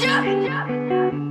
嫁给嫁给